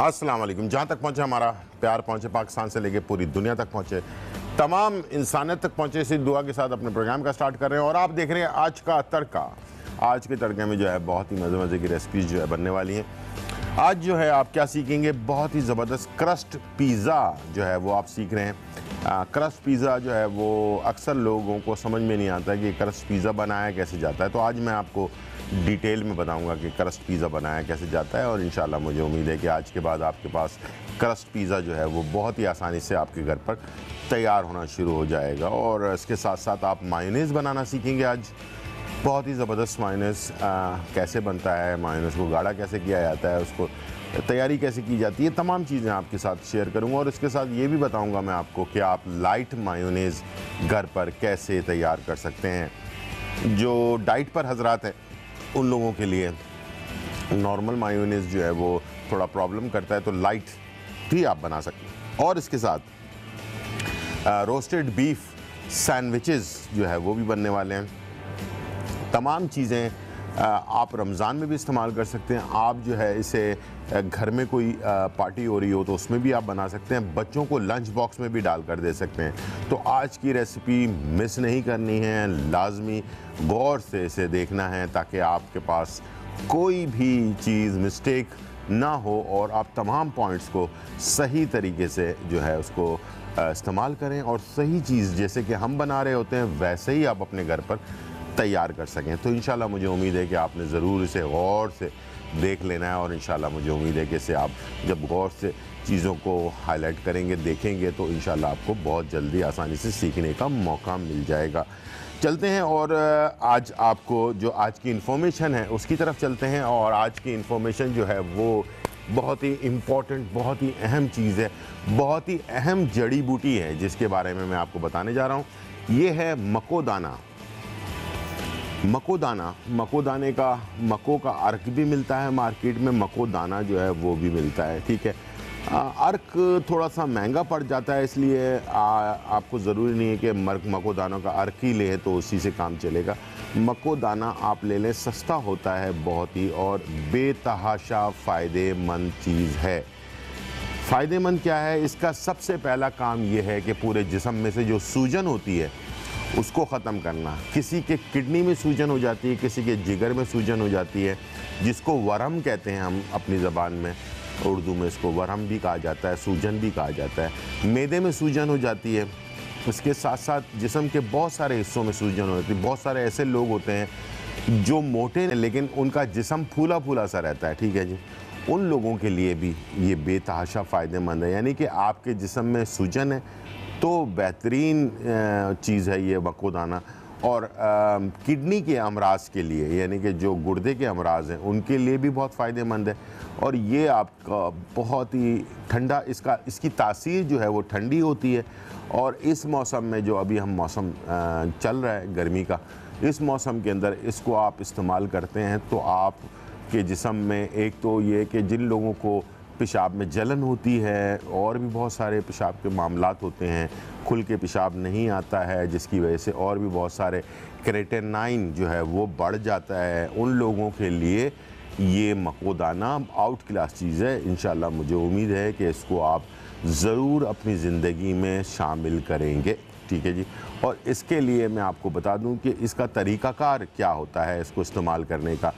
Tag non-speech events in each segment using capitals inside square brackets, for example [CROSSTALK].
अस्सलाम वालेकुम। जहाँ तक पहुँचे हमारा प्यार पहुँचे, पाकिस्तान से लेके पूरी दुनिया तक पहुँचे, तमाम इंसानियत तक पहुँचे, इसी दुआ के साथ अपने प्रोग्राम का स्टार्ट कर रहे हैं और आप देख रहे हैं आज का तड़का। आज के तड़के में जो है बहुत ही मज़े मज़े की रेसिपीज़ जो है बनने वाली हैं। आज जो है आप क्या सीखेंगे? बहुत ही ज़बरदस्त क्रस्ट पिज़्ज़ा जो है वो आप सीख रहे हैं। क्रस्ट पिज़्ज़ा जो है वो अक्सर लोगों को समझ में नहीं आता कि क्रस्ट पिज़्ज़ा बनाया कैसे जाता है। तो आज मैं आपको डिटेल में बताऊँगा कि क्रस्ट पिज़्ज़ा बनाया कैसे जाता है और इन मुझे उम्मीद है कि आज के बाद आपके पास क्रस्ट पिज़्ज़ा जो है वो बहुत ही आसानी से आपके घर पर तैयार होना शुरू हो जाएगा। और इसके साथ साथ आप मायोनीज़ बनाना सीखेंगे आज। बहुत ही ज़बरदस्त मायोनीस कैसे बनता है मायोनीस को गाढ़ा कैसे किया जाता है, उसको तैयारी कैसे की जाती है तमाम चीज़ें आपके साथ शेयर करूँगा और इसके साथ ये भी बताऊँगा मैं आपको कि आप लाइट मायोनीज़ घर पर कैसे तैयार कर सकते हैं। जो डाइट पर हजरात हैं, उन लोगों के लिए नॉर्मल मायोनीज़ जो है वो थोड़ा प्रॉब्लम करता है तो लाइट भी आप बना सकते हैं। और इसके साथ रोस्टेड बीफ सैंडविचेस जो है वो भी बनने वाले हैं। तमाम चीज़ें आप रमज़ान में भी इस्तेमाल कर सकते हैं। आप जो है इसे घर में कोई पार्टी हो रही हो तो उसमें भी आप बना सकते हैं। बच्चों को लंच बॉक्स में भी डाल कर दे सकते हैं। तो आज की रेसिपी मिस नहीं करनी है। लाजमी गौर से इसे देखना है ताकि आपके पास कोई भी चीज़ मिस्टेक ना हो और आप तमाम पॉइंट्स को सही तरीके से जो है उसको इस्तेमाल करें और सही चीज़ जैसे कि हम बना रहे होते हैं, वैसे ही आप अपने घर पर तैयार कर सकें। तो इन मुझे उम्मीद है कि आपने ज़रूर इसे गौर से देख लेना है और इन मुझे उम्मीद है कि इसे आप जब गौर से चीज़ों को हाईलाइट करेंगे, देखेंगे तो इन आपको बहुत जल्दी आसानी से सीखने का मौका मिल जाएगा। चलते हैं और आज आपको जो आज की इन्फॉर्मेशन है, उसकी तरफ़ चलते हैं और आज की इन्फॉर्मेशन जो है, वो बहुत ही इंपॉर्टेंट बहुत ही अहम चीज़ है, बहुत ही अहम जड़ी बूटी है, जिसके बारे में मैं आपको बताने जा रहा हूँ। ये है मकोदाना। मकोदाना मकोदाने का मको का अर्क भी मिलता है मार्केट में मकोदाना जो है वो भी मिलता है ठीक है। अर्क थोड़ा सा महँगा पड़ जाता है इसलिए आ, आपको ज़रूरी नहीं है कि मर्क मकोदानों का अर्क ही ले तो उसी से काम चलेगा। मकोदाना आप ले लें सस्ता होता है बहुत ही और बेतहाशा फ़ायदेमंद चीज़ है। फ़ायदेमंद क्या है? इसका सबसे पहला काम यह है कि पूरे जिसम में से जो सूजन होती है उसको ख़त्म करना। किसी के किडनी में सूजन हो जाती है, किसी के जिगर में सूजन हो जाती है, जिसको वरम कहते हैं हम अपनी ज़बान में, उर्दू में इसको वरम भी कहा जाता है, सूजन भी कहा जाता है। मैदे में सूजन हो जाती है इसके साथ साथ जिसम के बहुत सारे हिस्सों में सूजन हो जाती है। बहुत सारे ऐसे लोग होते हैं जो मोटे हैं, लेकिन उनका जिसम फूला फूला सा रहता है, ठीक है जी? उन लोगों के लिए भी ये बेतहाशा फ़ायदेमंद है। यानी कि आपके जिसम में सूजन है तो बेहतरीन चीज़ है ये मकोदाना और किडनी के अमराज के लिए, यानी कि जो गुर्दे के अमराज हैं, उनके लिए भी बहुत फ़ायदेमंद है। और ये आपका बहुत ही ठंडा, इसका, इसकी तासीर जो है वो ठंडी होती है। और इस मौसम में जो अभी हम मौसम चल रहा है गर्मी का, इस मौसम के अंदर इसको आप इस्तेमाल करते हैं तो आप के जिसम में एक तो ये कि जिन लोगों को पेशाब में जलन होती है और भी बहुत सारे पेशाब के मामला होते हैं। खुल के पेशाब नहीं आता है, जिसकी वजह से और भी बहुत सारे क्रेटेनाइन जो है वो बढ़ जाता है। उन लोगों के लिए ये मकोदाना आउट क्लास चीज़ है। इन मुझे उम्मीद है कि इसको आप ज़रूर अपनी ज़िंदगी में शामिल करेंगे। ठीक है जी? और इसके लिए मैं आपको बता दूँ कि इसका तरीक़ाकार क्या होता है, इसको इस्तेमाल करने का।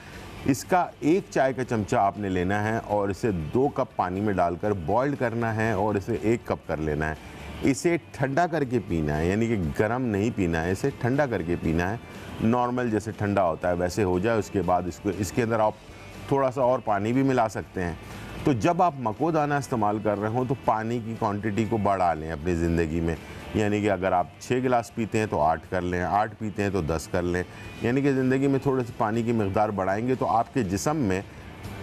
इसका एक चाय का चमचा आपने लेना है और इसे दो कप पानी में डालकर बॉयल करना है और इसे एक कप कर लेना है। इसे ठंडा करके पीना है, यानी कि गर्म नहीं पीना है, इसे ठंडा करके पीना है। नॉर्मल जैसे ठंडा होता है, वैसे हो जाए, उसके बाद इसको, इसके अंदर आप थोड़ा सा और पानी भी मिला सकते हैं। तो जब आप मकोदाना इस्तेमाल कर रहे हो तो पानी की क्वांटिटी को बढ़ा लें अपनी ज़िंदगी में। यानी कि अगर आप छः गिलास पीते हैं तो आठ कर लें आठ पीते हैं तो दस कर लें। यानी कि ज़िंदगी में थोड़े से पानी की मकदार बढ़ाएँगे तो आपके जिसम में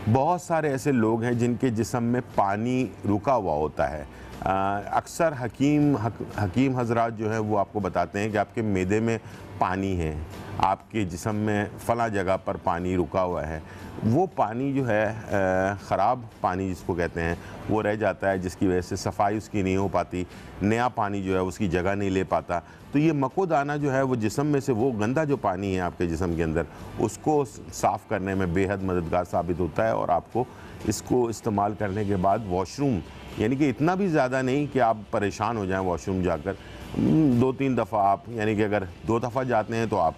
बहुत सारे ऐसे लोग हैं जिनके जिसम में पानी रुका हुआ होता है। अक्सर हकीम हक, हकीम हजरात जो है वो आपको बताते हैं कि आपके मैदे में पानी है, आपके जिसम में फ़ला जगह पर पानी रुका हुआ है, वो पानी जो है ख़राब पानी जिसको कहते हैं, वो रह जाता है, जिसकी वजह से सफ़ाई उसकी नहीं हो पाती, नया पानी जो है उसकी जगह नहीं ले पाता। तो ये मकोदाना जो है, वो जिसम में से वो गंदा जो पानी है आपके जिसम के अंदर, उसको साफ़ करने में बेहद मददगार साबित होता है और आपको इसको इस्तेमाल करने के बाद वॉशरूम यानी कि इतना भी ज़्यादा नहीं कि आप परेशान हो जाएँ वॉशरूम जाकर दो तीन दफ़ा आप, यानी कि अगर दो दफ़ा जाते हैं तो आप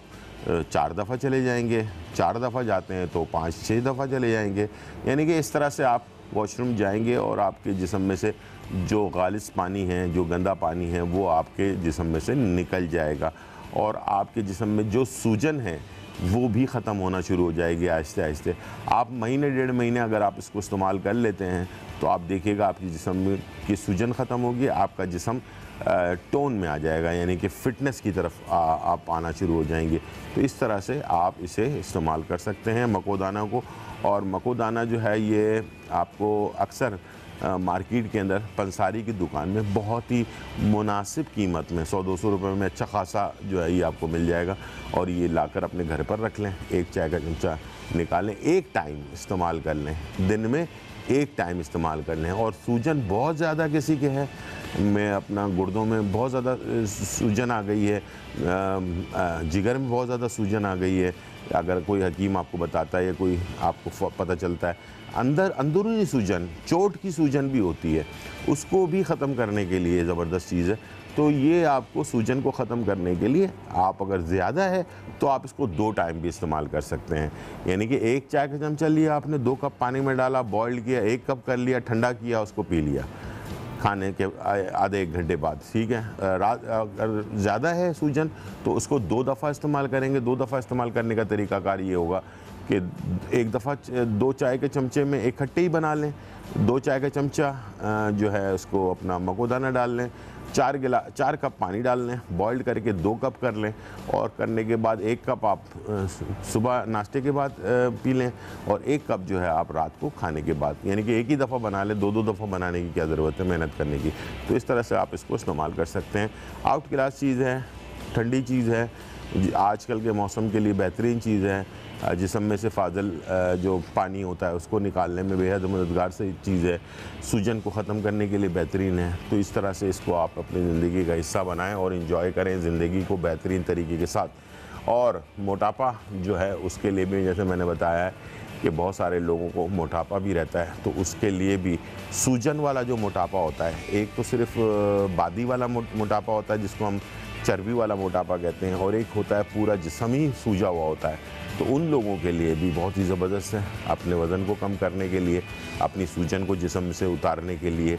चार दफ़ा चले जाएँगे, चार दफ़ा जाते हैं तो पाँच छः दफ़ा चले जाएँगे। यानी कि इस तरह से आप वॉशरूम जाएँगे और आपके जिसम में से जो गालिस पानी है, जो गंदा पानी है, वो आपके जिसम में से निकल जाएगा और आपके जिसम में जो सूजन है, वो भी ख़त्म होना शुरू हो जाएगी आहिस्ते आहिस्ते। आप महीने, डेढ़ महीने अगर आप इसको इस्तेमाल कर लेते हैं तो आप देखिएगा आपके जिसम की सूजन ख़त्म होगी, आपका जिसम टोन में आ जाएगा यानी कि फ़िटनेस की तरफ़ आ, आप आना शुरू हो जाएँगे। तो इस तरह से आप इसे इस्तेमाल कर सकते हैं मकोदाना को। और मकोदाना जो है ये आपको अक्सर मार्केट के अंदर पंसारी की दुकान में बहुत ही मुनासिब कीमत में सौ दो सौ रुपये में अच्छा खासा जो है ये आपको मिल जाएगा। और ये लाकर अपने घर पर रख लें एक चाय का चमचा निकालें एक टाइम इस्तेमाल कर लें दिन में एक टाइम इस्तेमाल कर लें। और सूजन बहुत ज़्यादा किसी के है मैं अपना गुर्दों में बहुत ज़्यादा सूजन आ गई है। जिगर में बहुत ज़्यादा सूजन आ गई है। अगर कोई हकीम आपको बताता है या कोई आपको पता चलता है, अंदर, अंदरूनी सूजन, चोट की सूजन भी होती है। उसको भी ख़त्म करने के लिए ज़बरदस्त चीज़ है। तो ये आपको सूजन को ख़त्म करने के लिए आप अगर ज़्यादा है तो आप इसको दो टाइम भी इस्तेमाल कर सकते हैं। यानी कि एक चाय का चमचा लिया आपने, दो कप पानी में डाला बॉयल किया, एक कप कर लिया, ठंडा किया, उसको पी लिया। खाने के आधे एक घंटे बाद, ठीक है? रात, अगर ज़्यादा है सूजन तो उसको दो दफ़ा इस्तेमाल करेंगे। दो दफ़ा इस्तेमाल करने का तरीकाकार ये होगा कि एक दफ़ा दो चाय के चमचे में एक खट्टे ही बना लें, दो चाय का चमचा जो है उसको अपना मकोदाना डाल लें चार गिला, चार कप पानी डाल लें बॉइल्ड करके दो कप कर लें और करने के बाद एक कप आप सुबह नाश्ते के बाद पी लें और एक कप जो है आप रात को खाने के बाद, यानी कि एक ही दफ़ा बना लें दो दो दफ़ा बनाने की क्या ज़रूरत है मेहनत करने की। तो इस तरह से आप इसको इस्तेमाल कर सकते हैं। आउट क्लास चीज़ है, ठंडी चीज़ है आजकल के मौसम के लिए बेहतरीन चीज़ है। जिसम में से फाजल जो पानी होता है उसको निकालने में बेहद मददगार से चीज़ है। सूजन को ख़त्म करने के लिए बेहतरीन है। तो इस तरह से इसको आप अपनी ज़िंदगी का हिस्सा बनाएँ और इन्जॉय करें ज़िंदगी को बेहतरीन तरीके के साथ। और मोटापा जो है उसके लिए भी जैसे मैंने बताया है कि बहुत सारे लोगों को मोटापा भी रहता है। तो उसके लिए भी सूजन वाला जो मोटापा होता है, एक तो सिर्फ़ बादी वाला मोटापा होता है जिसको हम चर्बी वाला मोटापा कहते हैं और एक होता है पूरा जिसम ही सूजा हुआ होता है। तो उन लोगों के लिए भी बहुत ही ज़बरदस्त है अपने वज़न को कम करने के लिए, अपनी सूजन को जिसम से उतारने के लिए।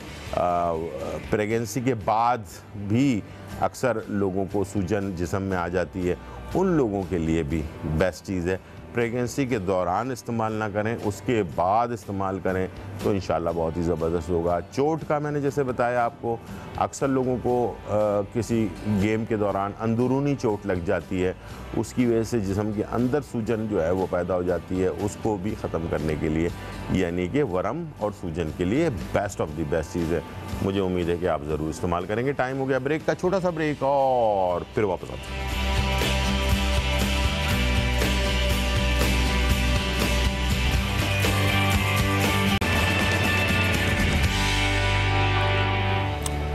प्रेगनेंसी के बाद भी अक्सर लोगों को सूजन जिसम में आ जाती है, उन लोगों के लिए भी बेस्ट चीज़ है। प्रेगनेंसी के दौरान इस्तेमाल ना करें उसके बाद इस्तेमाल करें तो इन बहुत ही ज़बरदस्त होगा। चोट का मैंने जैसे बताया आपको अक्सर लोगों को आ, किसी गेम के दौरान अंदरूनी चोट लग जाती है। उसकी वजह से जिसम के अंदर सूजन जो है वो पैदा हो जाती है उसको भी ख़त्म करने के लिए यानी कि वरम और सूजन के लिए बेस्ट ऑफ़ द बेस्ट चीज़ है। मुझे उम्मीद है कि आप ज़रूर इस्तेमाल करेंगे। टाइम हो गया ब्रेक का छोटा सा ब्रेक और फिर वापस आते हैं।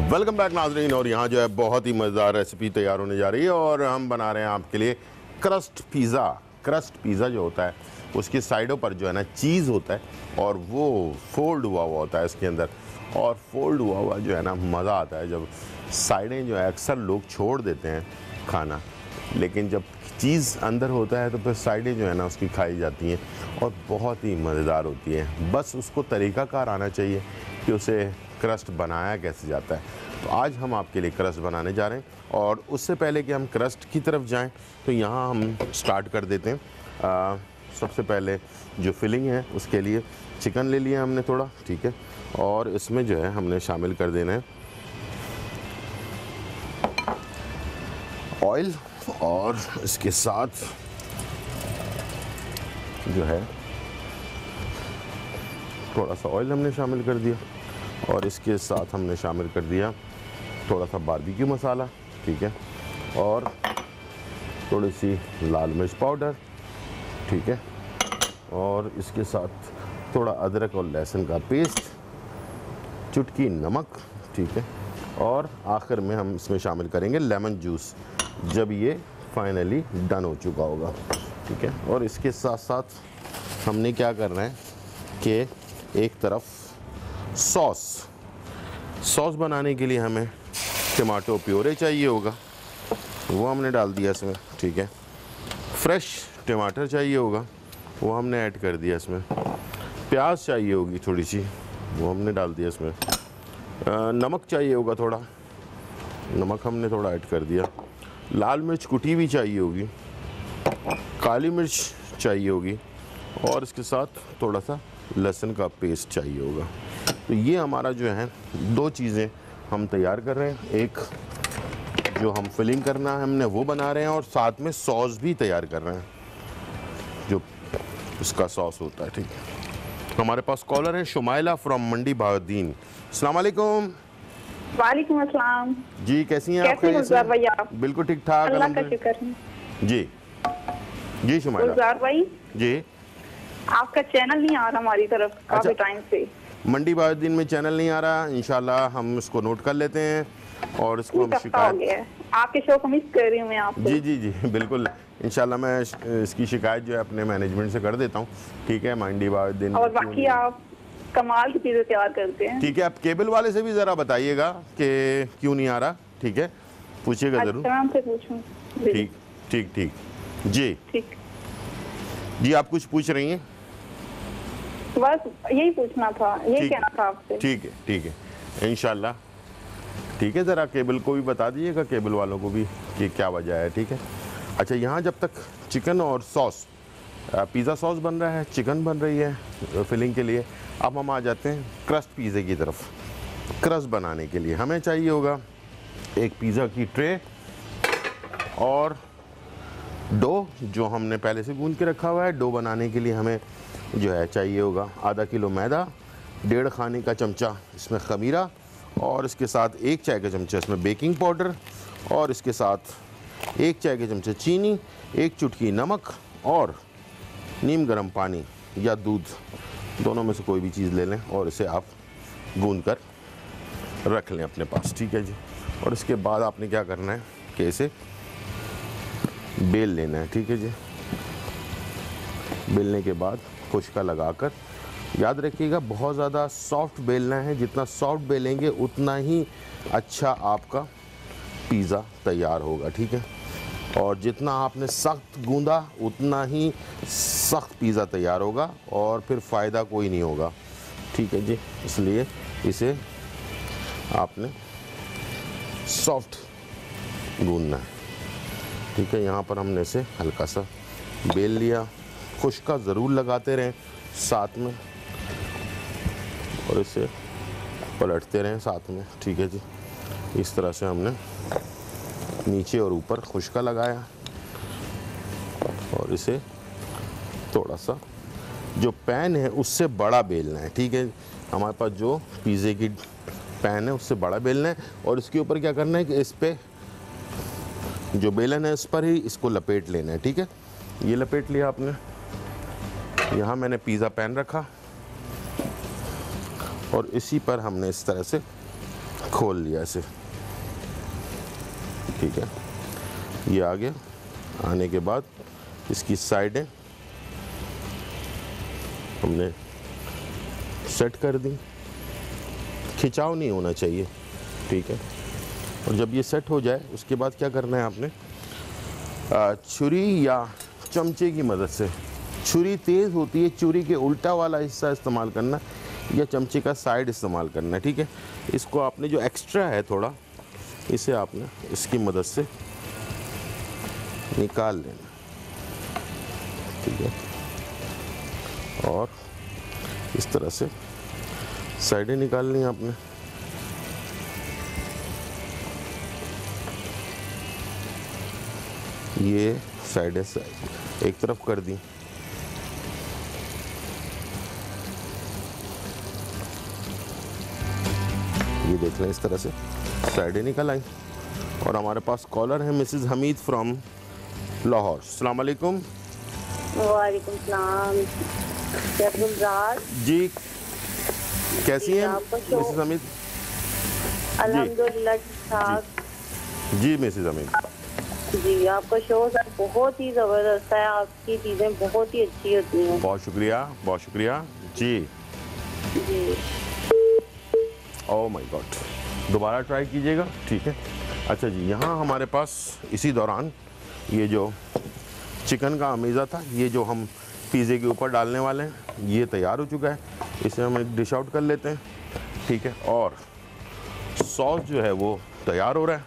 वेलकम बैक नाजरीन, और यहाँ जो है बहुत ही मज़ेदार रेसिपी तैयार होने जा रही है, और हम बना रहे हैं आपके लिए क्रस्ट पिज़्ज़ा क्रस्ट पिज़्ज़ा जो होता है, उसकी साइडों पर जो है ना चीज़ होता है, और वो फोल्ड हुआ हुआ होता है इसके अंदर। और फोल्ड हुआ हुआ जो है ना, मज़ा आता है जब साइडें जो है अक्सर लोग छोड़ देते हैं खाना। लेकिन जब चीज़ अंदर होता है तो फिर साइडें जो है ना उसकी खाई जाती हैं, और बहुत ही मज़ेदार होती है। बस उसको तरीक़ाकार आना चाहिए कि उसे क्रस्ट बनाया कैसे जाता है? तो आज हम आपके लिए क्रस्ट बनाने जा रहे हैं और उससे पहले कि हम क्रस्ट की तरफ़ जाएँ तो यहाँ हम स्टार्ट कर देते हैं। आ, सबसे पहले जो फिलिंग है उसके लिए चिकन ले लिया हमने थोड़ा ठीक है? और इसमें जो है हमने शामिल कर देना है ऑयल और इसके साथ जो है थोड़ा सा ऑयल हमने शामिल कर दिया। और इसके साथ हमने शामिल कर दिया थोड़ा सा बारबेक्यू मसाला, ठीक है? और थोड़ी सी लाल मिर्च पाउडर ठीक है? और इसके साथ थोड़ा अदरक और लहसुन का पेस्ट चुटकी नमक, ठीक है? और आखिर में हम इसमें शामिल करेंगे लेमन जूस जब ये फाइनली डन हो चुका होगा, ठीक है? और इसके साथ साथ हमने क्या करना है कि एक तरफ़ सॉस। सॉस बनाने के लिए हमें टमाटो प्योरे चाहिए होगा। वो हमने डाल दिया इसमें, ठीक है। फ्रेश टमाटर चाहिए होगा, वो हमने ऐड कर दिया इसमें। प्याज चाहिए होगी थोड़ी सी, वो हमने डाल दिया इसमें। नमक चाहिए होगा थोड़ा। नमक हमने थोड़ा ऐड कर दिया। लाल मिर्च कुटी भी चाहिए होगी। काली मिर्च चाहिए होगी। और इसके साथ थोड़ा सा लहसुन का पेस्ट चाहिए होगा। तो ये हमारा जो है दो चीज़ें हम तैयार कर रहे हैं। एक जो हम फिलिंग करना है हमने वो बना रहे हैं और साथ में सॉस भी तैयार कर रहे हैं जो उसका सॉस होता है ठीक है। हमारे पास कॉलर है शुमाइला फ्रॉम मंडी बहाउद्दीन वालेकुम। वालेकुम अस्सलाम। जी कैसी हैं आप? कैसे भाई आप? बिल्कुल ठीक ठाक अल्लाह का शुक्र है। जी। जी शुमाइला। भाई? जी। आपका चैनल नहीं आ रहा हमारी तरफ़ काफ़ी अच्छा। टाइम से। मंडी बहाउद्दीन में चैनल नहीं आ रहा इंशाल्लाह हम इसको नोट कर लेते हैं और इसको हम शिकायत आपके शो को मिस कर रही हूँ मैं आपको जी जी जी [LAUGHS] बिल्कुल। इंशाल्लाह मैं इसकी शिकायत जो है अपने मैनेजमेंट से कर देता हूँ। ठीक है मंडी बहाउद्दीन और बाकी आप कमाल की चीज़ें तैयार करते हैं। ठीक है आप केबल वाले से भी ज़रा बताइएगा कि क्यों नहीं आ रहा। ठीक है पूछिएगा ज़रूर। अच्छा मैं उनसे पूछूँ। जी, ठीक ठीक ठीक। जी। ठीक। जी आप कुछ पूछ रही हैं? बस यही पूछना था यही कहना था आपसे। ठीक है ठीक है। इनशाला ठीक है ज़रा केबल को भी बता दीजिएगा केबल वालों को भी कि क्या वजह है ठीक है? अच्छा यहाँ जब तक चिकन और सॉस पिज़्ज़ा सॉस बन रहा है चिकन बन रही है फिलिंग के लिए अब हम आ जाते हैं क्रस्ट पिज़्ज़े की तरफ़। क्रस्ट बनाने के लिए हमें चाहिए होगा एक पिज़्ज़ा की ट्रे और डो जो हमने पहले से गूंद के रखा हुआ है डो बनाने के लिए हमें जो है, चाहिए होगा। आधा किलो मैदा, डेढ़ खाने का चमचा इसमें खमीरा और इसके साथ एक चाय का चमचा इसमें बेकिंग पाउडर और इसके साथ एक चाय के चमचे चीनी, एक चुटकी नमक और नीम गर्म पानी या दूध। दोनों में से कोई भी चीज़ ले लें और इसे आप गूंद कर रख लें अपने पास, ठीक है जी? और इसके बाद आपने क्या करना है कि इसे बेल लेना है, ठीक है जी? बेलने के बाद खुशका लगाकर। याद रखिएगा, बहुत ज़्यादा सॉफ्ट बेलना है। जितना सॉफ्ट बेलेंगे, उतना ही अच्छा आपका पिज़्ज़ा तैयार होगा, ठीक है? और जितना आपने सख्त गूंदा, उतना ही सख्त पिज़्ज़ा तैयार होगा और फिर फ़ायदा कोई नहीं होगा, ठीक है जी? इसलिए इसे आपने सॉफ्ट गूंदना है, ठीक है? यहाँ पर हमने इसे हल्का सा बेल लिया। खुशका ज़रूर लगाते रहें, साथ में। और इसे पलटते रहें साथ में। ठीक है जी। इस तरह से हमने नीचे और ऊपर खुशका लगाया। और इसे थोड़ा सा जो पैन है, उससे बड़ा बेलना है। ठीक है हमारे पास जो पिज़्ज़े की पैन है, उससे बड़ा बेलना है। और इसके ऊपर क्या करना है कि इस पर जो बेलन है इस पर ही इसको लपेट लेना है। ठीक है। ये लपेट लिया आपने। यहाँ मैंने पिज़्ज़ा पैन रखा और इसी पर हमने इस तरह से खोल लिया इसे। ठीक है। ये आ गया आने के बाद इसकी साइडें हमने सेट कर दी। खिंचाव नहीं होना चाहिए, ठीक है। और जब ये सेट हो जाए, उसके बाद क्या करना है आपने? छुरी या चमचे की मदद से छुरी तेज़ होती है छुरी के उल्टा वाला हिस्सा इस्तेमाल करना या चमचे का साइड इस्तेमाल करना, ठीक है? इसको आपने जो एक्स्ट्रा है थोड़ा, इसे आपने इसकी मदद से निकाल लेना, ठीक है? और इस तरह से साइडें निकालनी आपने। ये साइडें एक तरफ़ कर दी। ये देख लें इस तरह से। साइडें निकल आई और हमारे पास कॉलर है मिसेस हमीद फ्रॉम लाहौर अस्सलाम वालेकुम वालेकुम सलाम। शेख जी कैसी हैं मिसेस हमीद अल्हम्दुलिल्लाह जी। मिसेस हमीद जी आपका शो सर बहुत ही ज़बरदस्त है। आपकी चीज़ें बहुत ही अच्छी होती हैं। बहुत शुक्रिया बहुत शुक्रिया। जी। जी। ओ माय गॉड दोबारा ट्राई कीजिएगा, ठीक है? अच्छा जी, यहाँ हमारे पास इसी दौरान ये जो चिकन का अमीज़ा था, ये जो हम पिज़्ज़े के ऊपर डालने वाले हैं, ये तैयार हो चुका है। इसे हम एक डिश आउट कर लेते हैं, ठीक है? और सॉस जो है वो तैयार हो रहा है,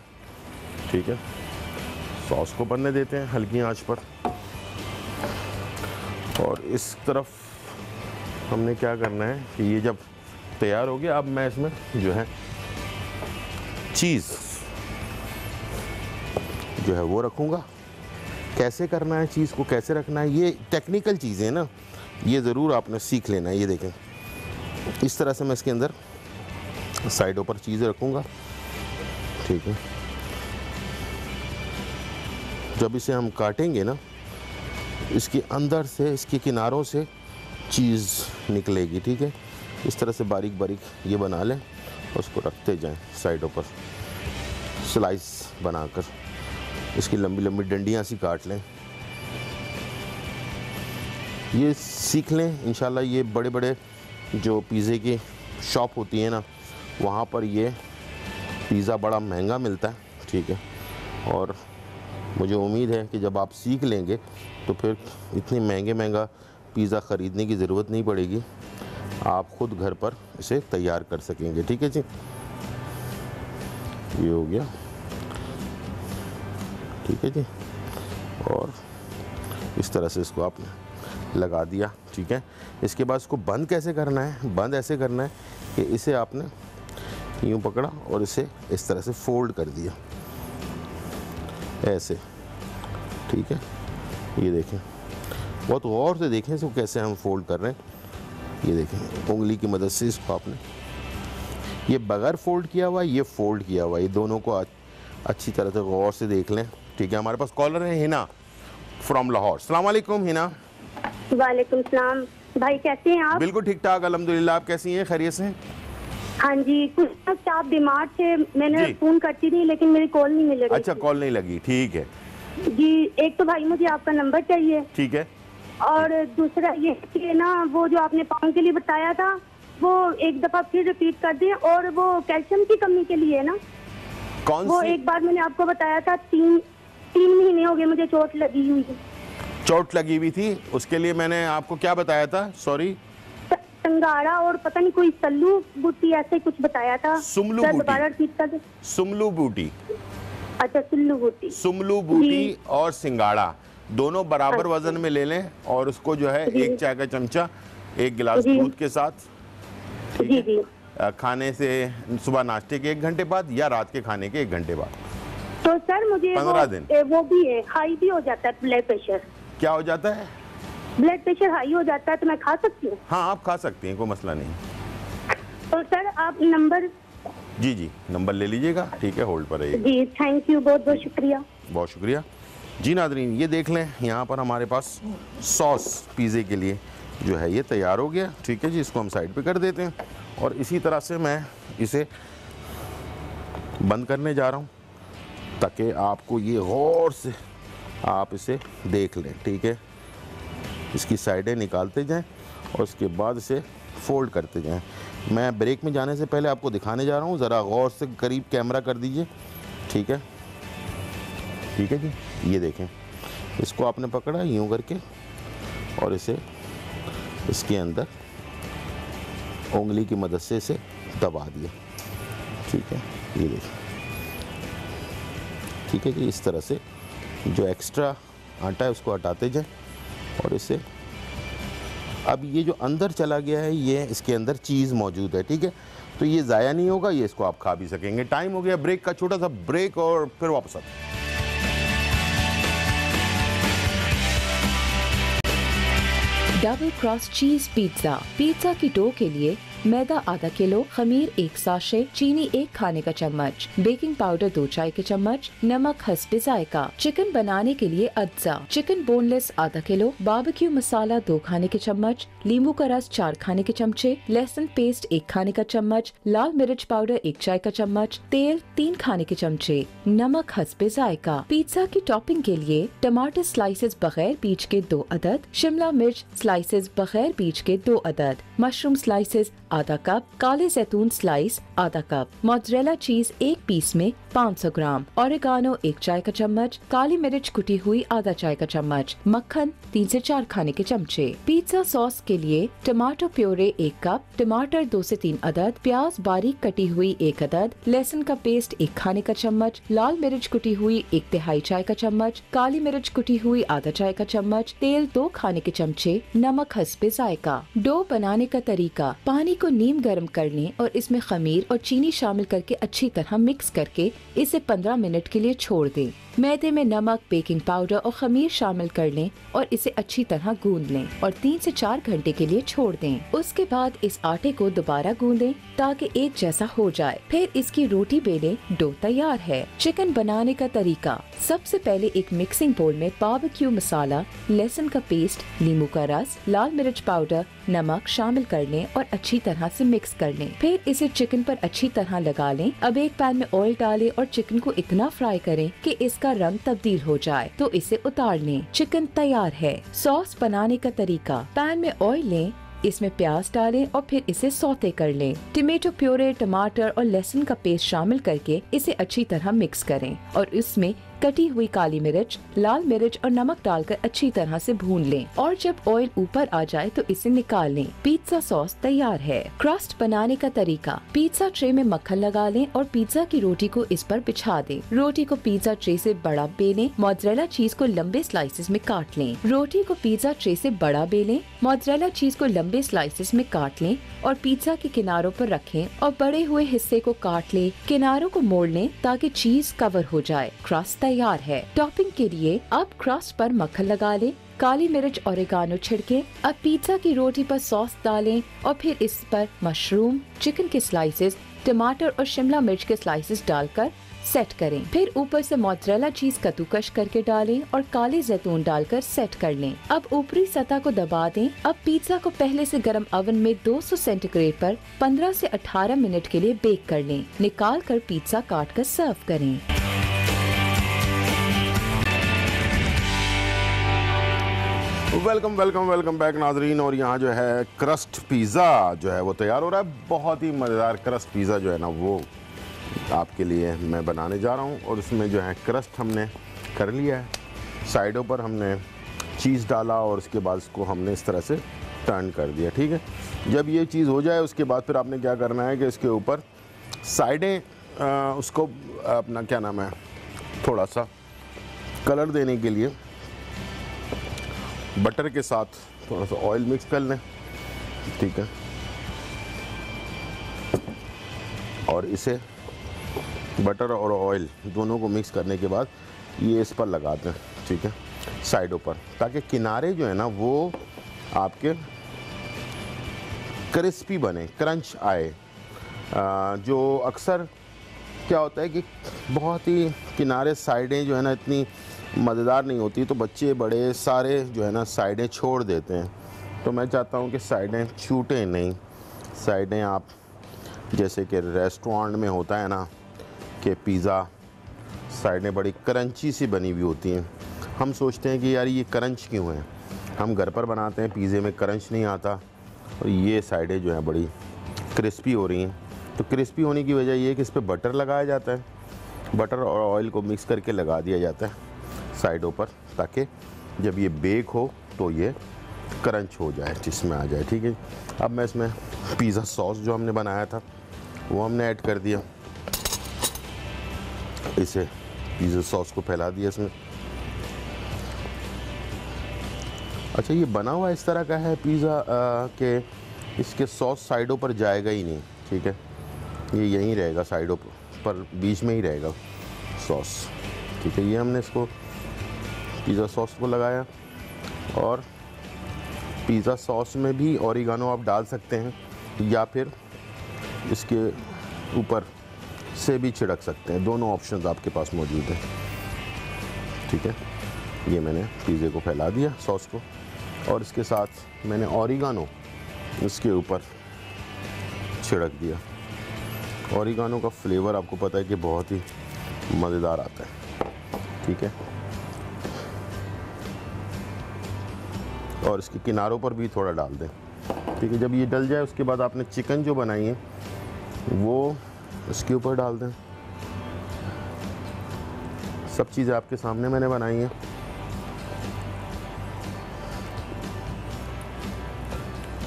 ठीक है? सॉस को बनने देते हैं हल्की आँच पर। और इस तरफ़ हमने क्या करना है कि ये जब तैयार हो गया। अब मैं इसमें जो है चीज़ जो है वो रखूँगा। कैसे करना है, चीज़ को कैसे रखना है, ये टेक्निकल चीज़ें हैं ना, ये ज़रूर आपने सीख लेना है, ये देखें। इस तरह से मैं इसके अंदर साइडों पर चीज़ रखूँगा। ठीक है। जब इसे हम काटेंगे ना, इसके अंदर से, इसके किनारों से चीज़ निकलेगी, ठीक है? इस तरह से बारीक बारीक ये बना लें, उसको रखते जाएँ साइडों पर। स्लाइस बनाकर इसकी लंबी लंबी डंडियाँ सी काट लें। ये सीख लें, इंशाल्लाह ये बड़े बड़े जो पिज़्ज़े की शॉप होती है ना, वहाँ पर ये पिज़्ज़ा बड़ा महँगा मिलता है, ठीक है। और मुझे उम्मीद है कि जब आप सीख लेंगे तो फिर इतनी महँगे महँगा पिज़्ज़ा ख़रीदने की ज़रूरत नहीं पड़ेगी। आप ख़ुद घर पर इसे तैयार कर सकेंगे। ठीक है जी? ये हो गया। ठीक है जी? और इस तरह से इसको आपने लगा दिया। ठीक है? इसके बाद इसको बंद कैसे करना है? बंद ऐसे करना है कि इसे आपने यूँ पकड़ा और इसे इस तरह से फोल्ड कर दिया। ऐसे। ठीक है? ये देखें। बहुत गौर से देखें इसको कैसे हम फोल्ड कर रहे हैं। ये देखें उंगली की मदद से इसको आपने ये बगैर फोल्ड किया हुआ है ये फोल्ड किया हुआ है ये दोनों को अच्छी तरह से गौर से देख लें। ठीक है हमारे पास कॉलर है हिना फ्रॉम लाहौर सलाम वालेकुम हिना। वालेकुम सलाम। भाई कैसे हैं आप? बिल्कुल ठीक ठाक अल्हम्दुलिल्लाह आप कैसी हैं? खैरियत से? हाँ जी कुछ वक्त आप बीमार थे मैंने फ़ोन करती थी लेकिन मेरी कॉल नहीं मिल रही अच्छा कॉल नहीं लगी ठीक है। जी एक तो भाई मुझे आपका नंबर चाहिए। ठीक है। और दूसरा ये कि ना वो जो आपने पाँव के लिए बताया था वो एक दफ़ा फिर रिपीट कर दें और वो कैल्शियम की कमी के लिए ना। कौन वो सी? एक बार मैंने आपको बताया था तीन तीन महीने हो गए मुझे चोट लगी हुई। है। चोट लगी हुई थी उसके लिए मैंने आपको क्या बताया था? सॉरी संगाड़ा और पता नहीं कोई सल्लू बूटी ऐसे कुछ बताया था। सुमलू बूटी। सुमलू बूटी। अच्छा सुल्लू बूटी। सुमलू बूटी और सिंगाड़ा। दोनों बराबर अच्छा। वज़न में ले लें और उसको जो है एक चाय का चमचा एक गिलास दूध के साथ ठीक है? खाने से सुबह नाश्ते के एक घंटे बाद या रात के खाने के एक घंटे बाद। तो सर मुझे वो, पंद्रह दिन। वो भी है हाई भी हो जाता है ब्लड प्रेशर क्या हो जाता है? ब्लड प्रेशर हाई हो जाता है तो मैं खा सकती हूँ? हाँ आप खा सकती हैं कोई मसला नहीं। तो सर आप नंबर जी जी। नंबर ले लीजिएगा ठीक है? होल्ड पर रहिएगा। जी थैंक यू बहुत बहुत शुक्रिया। बहुत शुक्रिया। जी नादरीन, ये देख लें, यहाँ पर हमारे पास सॉस पिज़्ज़े के लिए जो है ये तैयार हो गया। ठीक है जी, इसको हम साइड पे कर देते हैं और इसी तरह से मैं इसे बंद करने जा रहा हूँ ताकि आपको ये गौर से आप इसे देख लें। ठीक है, इसकी साइडें निकालते जाएँ और उसके बाद इसे फोल्ड करते जाएँ। मैं ब्रेक में जाने से पहले आपको दिखाने जा रहा हूँ, ज़रा गौर से करीब कैमरा कर दीजिए। ठीक है ठीक है जी? ये देखें। इसको आपने पकड़ा, यूँ करके, और इसे, इसके अंदर उंगली की मदद से इसे दबा दिया। ठीक है? ये देखिए ठीक है जी इस तरह से जो एक्स्ट्रा आटा है, उसको हटाते जाएँ, और इसे, अब ये जो अंदर चला गया है, ये इसके अंदर चीज़ मौजूद है, ठीक है? तो ये ज़ाया नहीं होगा, ये इसको आप खा भी सकेंगे। टाइम हो गया ब्रेक का, छोटा सा ब्रेक, और फिर वापस आते हैं। Double cross cheese pizza pizza की डो के लिए मैदा आधा किलो, खमीर एक साशे, चीनी एक खाने का चम्मच, बेकिंग पाउडर दो चाय के चम्मच, नमक हस्बे जायका। चिकन बनाने के लिए अज्जा। चिकन बोनलेस आधा किलो, बारबेक्यू मसाला दो खाने के चम्मच नींबू का रस चार खाने के चमचे, लहसुन पेस्ट एक खाने का चम्मच, लाल मिर्च पाउडर एक चाय का चम्मच, तेल तीन खाने के चमचे, नमक हस्बे जायका। पिज्जा की टॉपिंग के लिए टमाटर स्लाइसेस बगैर बीज के दो अदद, शिमला मिर्च स्लाइसेस बगैर बीज के दो अदद, मशरूम स्लाइसेस आधा कप काले जैतून स्लाइस आधा कप मोजरेला चीज़ एक पीस में 500 ग्राम और एक चाय का चम्मच, काली मिर्च कुटी हुई आधा चाय का चम्मच, मक्खन तीन से चार खाने के चमचे। पिज्जा सॉस के लिए टमाटो प्योरे एक कप, टमाटर दो से तीन अदद, प्याज बारीक कटी हुई एक अदद, लहसुन का पेस्ट एक खाने का चम्मच, लाल मिर्च कुटी हुई एक तिहाई चाय का चम्मच, काली मिर्च कुटी हुई आधा चाय का चम्मच, तेल दो खाने के चमचे, नमक हस्बे जायका। डो बनाने का तरीका, पानी को नीम गर्म कर लें और इसमें खमीर और चीनी शामिल करके अच्छी तरह मिक्स करके इसे 15 मिनट के लिए छोड़ दें। मैदे में नमक, बेकिंग पाउडर और खमीर शामिल कर लें और इसे अच्छी तरह गूंद लें और तीन से चार घंटे के लिए छोड़ दें। उसके बाद इस आटे को दोबारा गूंदें ताकि एक जैसा हो जाए। फिर इसकी रोटी बेले। डो तैयार है। चिकन बनाने का तरीका। सबसे पहले एक मिक्सिंग बोल में बारबेक्यू मसाला, लहसुन का पेस्ट नींबू का रस, लाल मिर्च पाउडर, नमक शामिल कर लें और अच्छी तरह से मिक्स कर लें। फिर इसे चिकन पर अच्छी तरह लगा लें। अब एक पैन में ऑयल डालें और चिकन को इतना फ्राई करें कि इसका रंग तब्दील हो जाए। तो इसे उतार लें। चिकन तैयार है। सॉस बनाने का तरीका। पैन में ऑयल लें, इसमें प्याज डालें और फिर इसे सौते कर लें। टमेटो प्योरे टमाटर और लहसुन का पेस्ट शामिल करके इसे अच्छी तरह मिक्स करें और इसमें कटी हुई काली मिर्च, लाल मिर्च और नमक डालकर अच्छी तरह से भून लें। और जब ऑयल ऊपर आ जाए तो इसे निकाल लें। पिज्जा सॉस तैयार है। क्रस्ट बनाने का तरीका। पिज्जा ट्रे में मक्खन लगा लें और पिज्जा की रोटी को इस पर बिछा दें। रोटी को पिज्जा ट्रे से बड़ा बेलें। मोजरेला चीज़ को लंबे स्लाइसेस में काट लें। रोटी को पिज्जा ट्रे से बड़ा बेलें। मोजरेला चीज़ को लंबे स्लाइसेस में काट लें और पिज्जा के किनारों पर रखें और बड़े हुए हिस्से को काट लें। किनारों को मोड़ लें ताकि चीज़ कवर हो जाए। क्रस्ट तैयार है। टॉपिंग के लिए अब क्रस्ट पर मक्खन लगा लें, काली मिर्च और एगानो छिड़के, अब पिज्जा की रोटी पर सॉस डालें और फिर इस पर मशरूम चिकन के स्लाइसेस टमाटर और शिमला मिर्च के स्लाइसेस डालकर सेट करें। फिर ऊपर से मोजरेला चीज़ कद्दूकश करके डालें और काले जैतून डालकर सेट कर लें। अब ऊपरी सतह को दबा दें। अब पिज्जा को पहले से गर्म ओवन में 200 सेंटीग्रेड पर 15 से 18 मिनट के लिए बेक कर लें। निकाल कर पिज्जा काट कर सर्व करें। वेलकम वेलकम वेलकम बैक नाजरीन, और यहाँ जो है क्रस्ट पिज़्ज़ा जो है वो तैयार हो रहा है। बहुत ही मज़ेदार क्रस्ट पिज़्ज़ा जो है ना वो आपके लिए मैं बनाने जा रहा हूँ, और उसमें जो है क्रस्ट हमने कर लिया है। साइडों पर हमने चीज़ डाला, और उसके बाद उसको हमने इस तरह से टर्न कर दिया, ठीक है? जब ये चीज़ हो जाए, उसके बाद फिर आपने क्या करना है कि इसके ऊपर साइडें उसको अपना क्या नाम है, थोड़ा सा कलर देने के लिए बटर के साथ थोड़ा सा ऑयल मिक्स कर लें। ठीक है। और इसे बटर और ऑयल दोनों को मिक्स करने के बाद ये इस पर लगा दें। ठीक है। साइडों पर ताकि किनारे जो है ना वो आपके क्रिस्पी बने क्रंच आए। आ, जो अक्सर क्या होता है कि बहुत ही किनारे साइडें जो है ना इतनी मज़ेदार नहीं होती तो बच्चे बड़े सारे जो है ना, साइडें छोड़ देते हैं। तो मैं चाहता हूँ कि साइडें छूटें नहीं। साइडें आप, जैसे कि रेस्टोरेंट में होता है ना, कि पिज़्ज़ा, साइडें बड़ी क्रंची सी बनी हुई होती हैं। हम सोचते हैं कि यार ये क्रंच क्यों है? हम घर पर बनाते हैं, पिज़्ज़े में क्रंच नहीं आता, और ये साइडें जो हैं बड़ी क्रिस्पी हो रही हैं। तो क्रिस्पी होने की वजह ये है कि इस पर बटर लगाया जाता है। बटर और ऑयल को मिक्स करके लगा दिया जाता है। साइडों पर, ताकि जब ये बेक हो तो ये क्रंच हो जाए, जिसमें आ जाए, ठीक है? अब मैं इसमें पिज़्ज़ा सॉस जो हमने बनाया था, वो हमने ऐड कर दिया। इसे पिज़्ज़ा सॉस को फैला दिया इसमें। अच्छा ये बना हुआ इस तरह का है पिज़्ज़ा के इसके सॉस साइडों पर जाएगा ही नहीं, ठीक है? ये यहीं रहेगा, साइडों पर बीच में ही रहेगा सॉस, ठीक है? ये हमने इसको पिज़्ज़ा सॉस को लगाया और पिज़्ज़ा सॉस में भी औरिगानो आप डाल सकते हैं या फिर इसके ऊपर से भी छिड़क सकते हैं। दोनों ऑप्शंस आपके पास मौजूद हैं। ठीक है? ये मैंने पिज़्ज़े को फैला दिया सॉस को और इसके साथ मैंने ऑरिगानो इसके ऊपर छिड़क दिया। ऑरिगानो का फ्लेवर आपको पता है कि बहुत ही मज़ेदार आता है। ठीक है? और इसके किनारों पर भी थोड़ा डाल दें। ठीक है, जब ये डल जाए, उसके बाद आपने चिकन जो बनाई है, वो इसके ऊपर डाल दें। सब चीज़ें आपके सामने मैंने बनाई हैं।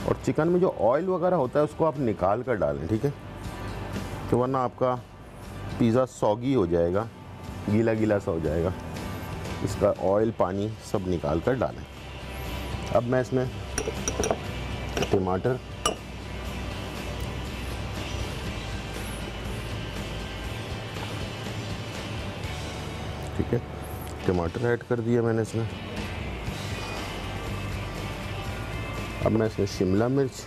और चिकन में जो ऑयल वगैरह होता है, उसको आप निकाल कर डालें, ठीक है? तो वरना आपका पिज़्ज़ा सॉगी हो जाएगा गीला गीला सा हो जाएगा। इसका ऑयल, पानी सब निकाल कर डालें। अब मैं इसमें टमाटर ठीक है, टमाटर ऐड कर दिया मैंने इसमें। अब मैं इसमें शिमला मिर्च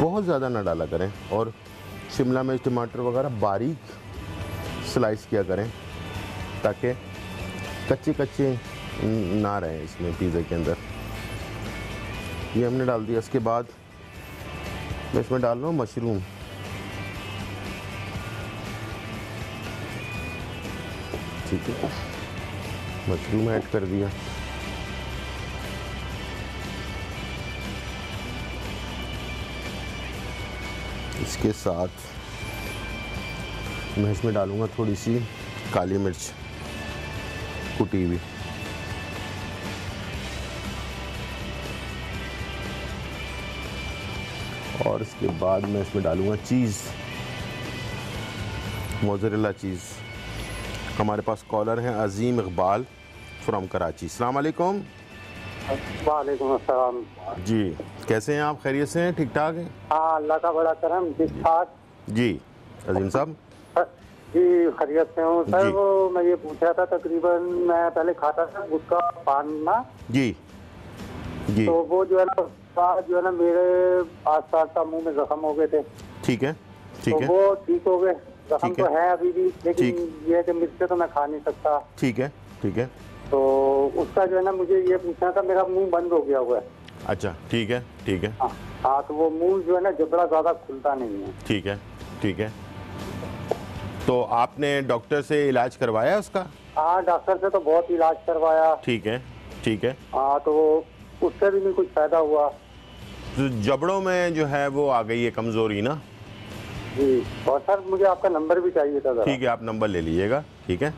बहुत ज़्यादा ना डाला करें और शिमला मिर्च, टमाटर वगैरह बारीक स्लाइस किया करें ताकि कच्चे कच्चे ना रहे इसमें पिज़्ज़ा के अंदर। ये हमने डाल दिया। इसके बाद मैं इसमें डाल रहा हूँ मशरूम ठीक है। मशरूम ऐड कर दिया। इसके साथ मैं इसमें डालूँगा थोड़ी सी काली मिर्च। कुटी हुई। और इसके बाद मैं इसमें डालूँगा चीज़। Mozzarella cheese. हमारे पास कॉलर हैं अजीम इकबाल फ्रॉम कराची। सलाम अलैकुम वालेकुम अस्सलाम। जी कैसे हैं आप? खैरियत से हैं? ठीक ठाक हैं? हाँ अल्लाह का बड़ा करम ठीक ठाक। जी अजीम साहब। जी खैरियत से हूँ। सर वो मैं ये पूछ रहा था तकरीबन मैं पहले खाता था गुटका पान ना। जी। जी। तो वो जो है ना उसका जो है ना मेरे आस पास का मुँह में जख्म हो गए थे। ठीक है ठीक तो है। वो ठीक हो गए। जख्म तो है। अभी भी लेकिन ये है कि मिर्च तो मैं खा नहीं सकता। ठीक है ठीक है। तो उसका जो है ना मुझे ये पूछना था मेरा मुँह बंद हो गया हुआ है। अच्छा ठीक है ठीक है। हाँ हाँ तो वो मुँह जो है ना जबड़ा ज़्यादा खुलता नहीं है। ठीक है ठीक है। तो आपने डॉक्टर से इलाज करवाया उसका? हाँ डॉक्टर से तो बहुत इलाज करवाया। ठीक है ठीक है। हाँ तो उससे भी नहीं कुछ फ़ायदा हुआ। तो जबड़ों में जो है वो आ गई है कमज़ोरी ना? जी और सर मुझे आपका नंबर भी चाहिए था ठीक है आप नंबर ले लीजिएगा ठीक है।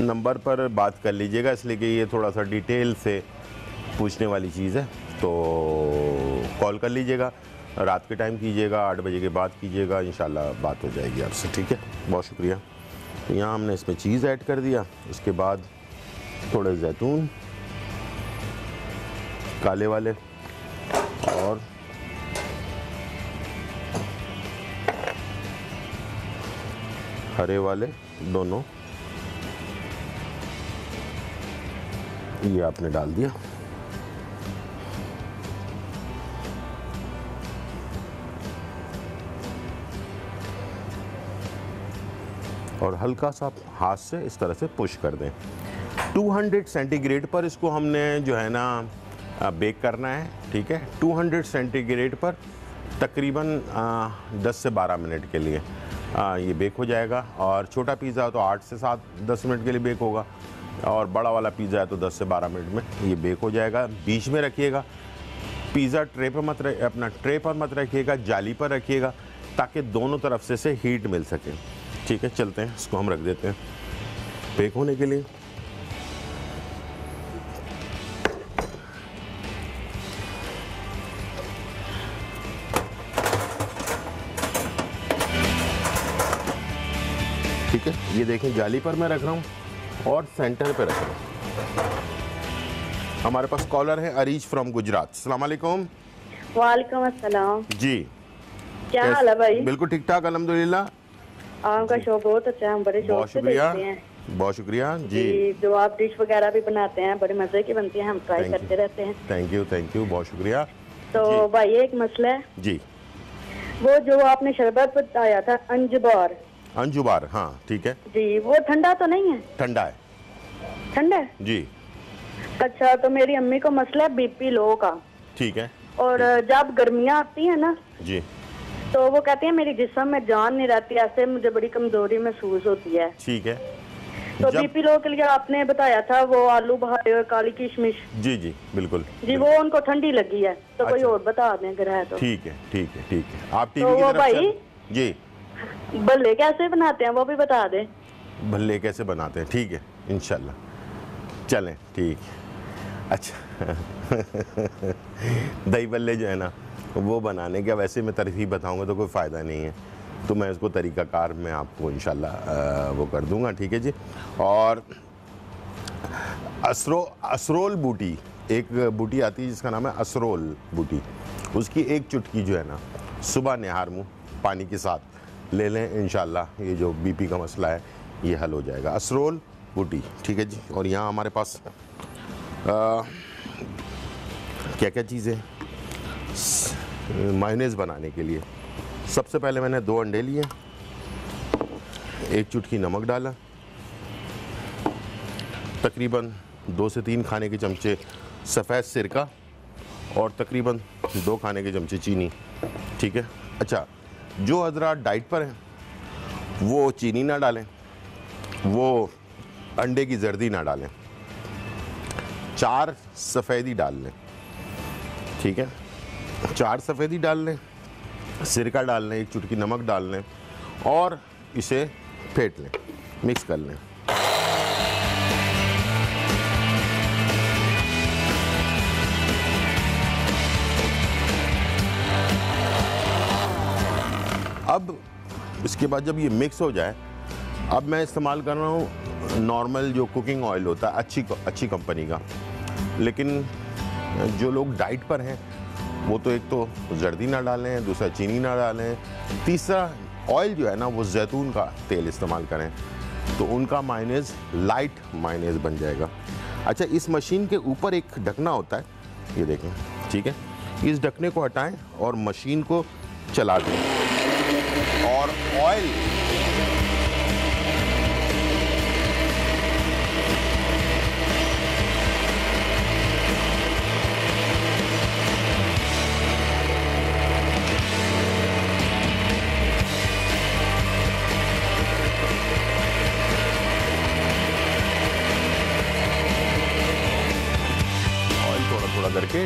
नंबर पर बात कर लीजिएगा इसलिए कि ये थोड़ा सा डिटेल से पूछने वाली चीज़ है तो कॉल कर लीजिएगा। रात के टाइम कीजिएगा, आठ बजे के बाद कीजिएगा इन बात हो जाएगी आपसे, ठीक है? बहुत शुक्रिया। तो यहाँ हमने इसमें चीज़ ऐड कर दिया, उसके बाद थोड़े जैतून, काले वाले और हरे वाले दोनों ये आपने डाल दिया। और हल्का सा हाथ से इस तरह से पुश कर दें। 200 सेंटीग्रेड पर इसको हमने जो है ना बेक करना है ठीक है? 200 सेंटीग्रेड पर तकरीबन आ, 10 से 12 मिनट के लिए आ, ये बेक हो जाएगा। और छोटा पिज़्ज़ा तो 8 से 7 10 मिनट के लिए बेक होगा। और बड़ा वाला पिज़्ज़ा है तो 10 से 12 मिनट में ये बेक हो जाएगा। बीच में रखिएगा पिज़्ज़ा ट्रे पर मत अपना ट्रे पर मत रखिएगा जाली पर रखिएगा ताकि दोनों तरफ़ से से हीट मिल सके। ठीक है चलते हैं इसको हम रख देते हैं। बेक होने के लिए। ठीक है ये देखें जाली पर मैं रख रहा हूँ और सेंटर पे रख रहा हूँ। हमारे पास कॉलर है अरीज फ्रॉम गुजरात। सलाम वालेकुम। वालेकुम अस्सलाम। जी। क्या हाल है भाई? बिल्कुल ठीक ठाक अल्हम्दुलिल्लाह। आपका शो बहुत अच्छा है हम बड़े शौक से देखते हैं। बहुत शुक्रिया जी। जी जो आप डिश वगैरह भी बनाते हैं बड़े मज़े की बनती हैं हम ट्राई करते रहते हैं। थैंक यू थैंक यू बहुत शुक्रिया। तो भाई एक मसला है। जी। वो जो आपने शरबत बताया था अंजबार। अंजुबार हाँ ठीक है। जी वो ठंडा तो नहीं है? ठंडा है। ठंडा है? जी। अच्छा तो मेरी अम्मी को मसला है बीपी लो का। ठीक है। और जब गर्मियाँ आती है ना जी। तो वो कहती है मेरी जिसम में जान नहीं रहती ऐसे मुझे बड़ी कमज़ोरी महसूस होती है ठीक है तो बीपी लो के लिए आपने बताया था वो आलू बहारे और काली किशमिश जी जी बिल्कुल जी बिल्कुल। वो उनको ठंडी लगी है तो अच्छा। कोई। और बता दें अगर है तो ठीक है ठीक है ठीक है आप तो की वो तरफ़ भाई? जी भल्ले कैसे बनाते हैं वो भी बता दें भल्ले कैसे बनाते हैं ठीक है इनशाला चलें ठीक अच्छा [LAUGHS] दही भल्ले जो है ना वो बनाने का वैसे मैं तरकीब बताऊँगा तो कोई फ़ायदा नहीं है। तो मैं इसको तरीक़ाकार में आपको इन वो कर दूँगा ठीक है जी? और असरो असरोल बूटी एक बूटी आती है जिसका नाम है असरोल बूटी। उसकी एक चुटकी जो है ना सुबह निहार मुँह पानी के साथ ले लें इनशाला ये जो बीपी का मसला है ये हल हो जाएगा। असरोल बूटी ठीक है जी? और यहाँ हमारे पास आ, क्या क्या चीज़ें मायोनेज़ बनाने के लिए। सबसे पहले मैंने दो अंडे लिए, एक चुटकी नमक डाला, तकरीबन दो से तीन खाने के चमचे सफ़ेद सिरका और तकरीबन दो खाने के चमचे चीनी, ठीक है? अच्छा जो हजरात डाइट पर हैं, वो चीनी ना डालें, वो अंडे की जर्दी ना डालें, चार सफ़ेदी डाल लें, ठीक है? चार सफ़ेदी डाल लें, सिरका डाल लें, एक चुटकी नमक डाल लें और इसे फेंट लें, मिक्स कर लें। अब इसके बाद जब ये मिक्स हो जाए, अब मैं इस्तेमाल कर रहा हूँ नॉर्मल जो कुकिंग ऑयल होता है, अच्छी अच्छी कंपनी का। लेकिन जो लोग डाइट पर हैं वो तो एक तो जर्दी ना डालें, दूसरा चीनी ना डालें, तीसरा ऑयल जो है ना, वो जैतून का तेल इस्तेमाल करें तो उनका मायनेज़ लाइट मायनेज़ बन जाएगा। अच्छा इस मशीन के ऊपर एक ढकना होता है, ये देखें, ठीक है? इस ढकने को हटाएँ और मशीन को चला दें। और ऑयल